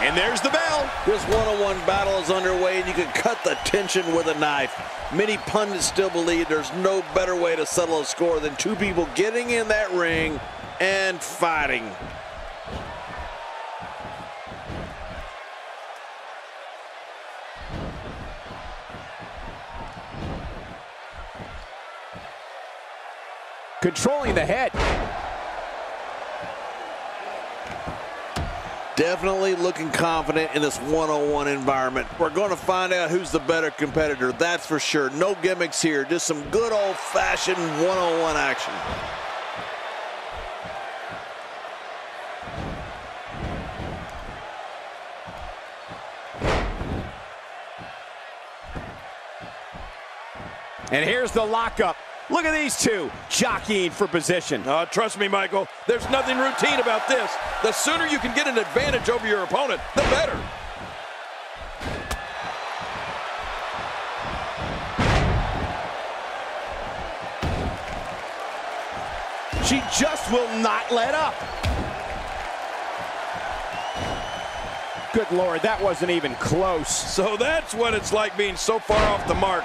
And there's the bell. This one-on-one battle is underway, and you can cut the tension with a knife. Many pundits still believe there's no better way to settle a score than two people getting in that ring and fighting. Controlling the head. Definitely looking confident in this one-on-one environment. We're going to find out who's the better competitor, that's for sure. No gimmicks here, just some good old-fashioned one-on-one action. And here's the lockup. Look at these two jockeying for position. Uh, trust me, Michael, there's nothing routine about this. The sooner you can get an advantage over your opponent, the better. She just will not let up. Good Lord, that wasn't even close. So that's what it's like being so far off the mark.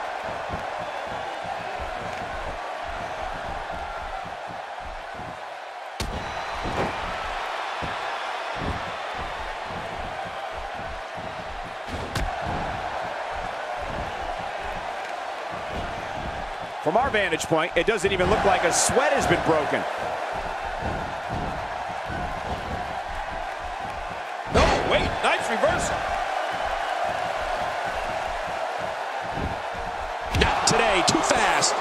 From our vantage point, it doesn't even look like a sweat has been broken. No, wait, nice reversal. Not today, too fast.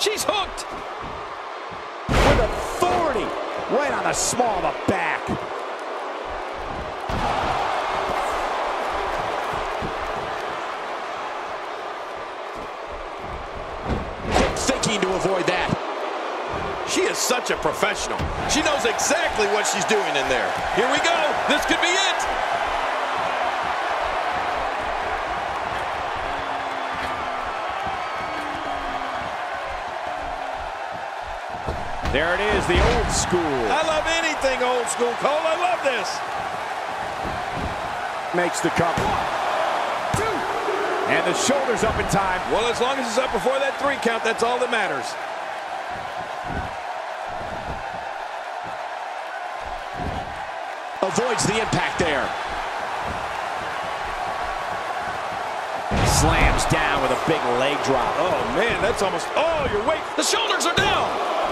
She's hooked. With authority, right on the small of the back. Quick to avoid that. She is such a professional. She knows exactly what she's doing in there. Here we go. This could be it. There it is, the old school. I love anything old school, Cole. I love this. Makes the cover. And the shoulders up in time. Well, as long as it's up before that three count, that's all that matters. Avoids the impact there. Slams down with a big leg drop. Oh, man, that's almost... Oh, your weight. The shoulders are down.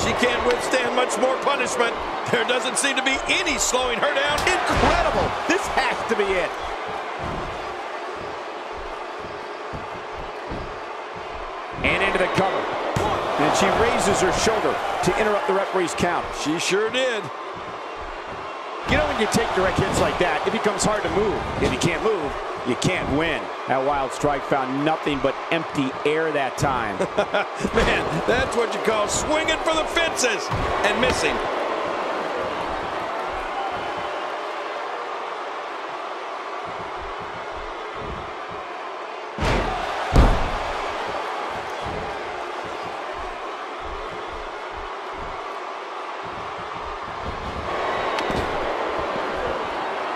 She can't withstand much more punishment. There doesn't seem to be any slowing her down. Incredible. This has to be it. And into the cover. And she raises her shoulder to interrupt the referee's count. She sure did. You know when you take direct hits like that, it becomes hard to move. If you can't move, you can't win. That wild strike found nothing but empty air that time. Man, that's what you call swinging for the fences and missing.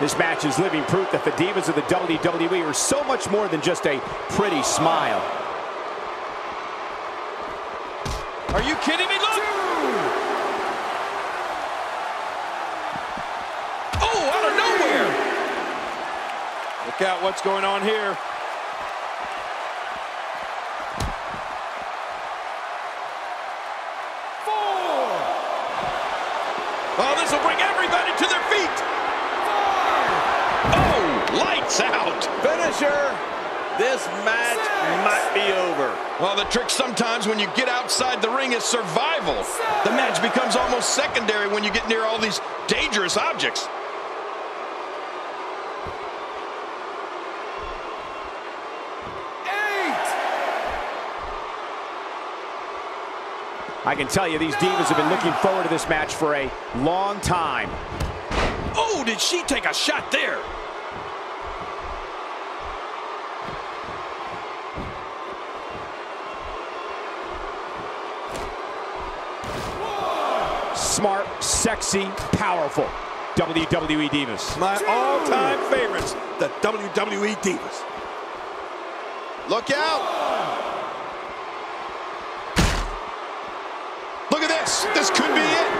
This match is living proof that the divas of the WWE are so much more than just a pretty smile. Are you kidding me? Look! Oh, out of nowhere! Look out what's going on here. Four! Oh, this will bring everybody to their feet! Lights out! Finisher! This match might be over. Well, the trick sometimes when you get outside the ring is survival. The match becomes almost secondary when you get near all these dangerous objects. I can tell you these divas have been looking forward to this match for a long time. Oh, did she take a shot there? Smart, sexy, powerful. WWE Divas. My all-time favorites, the WWE Divas. Look out! Look at this. This could be it.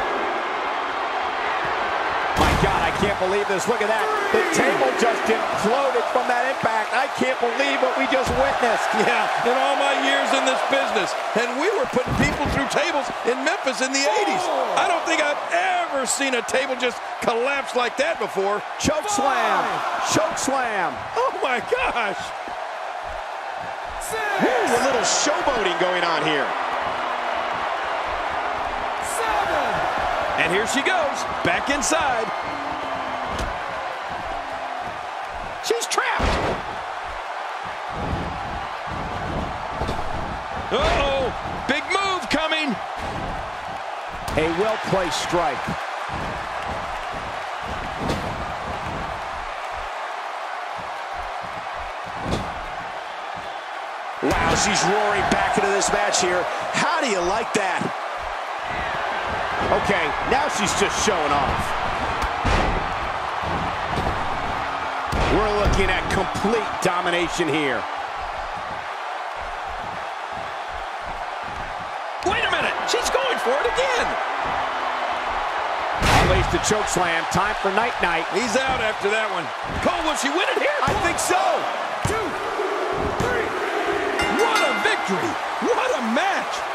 My God, I can't believe this. Look at that. The table just imploded from that impact. I can't believe what we just witnessed. Yeah, in all my years in this business. And we were putting people through tables in Memphis in the 80s. I don't think I've ever seen a table just collapse like that before. Choke slam. Choke slam. Oh my gosh. Ooh, a little showboating going on here. And here she goes, back inside. Trapped. Uh-oh, big move coming. A well-placed strike. Wow, she's roaring back into this match here. How do you like that? Okay, now she's just showing off. Looking at complete domination here. Wait a minute, she's going for it again. Unleashed the choke slam. Time for night night. He's out after that one. Cole, will she win it here? I think so. Two, three. What a victory! What a match!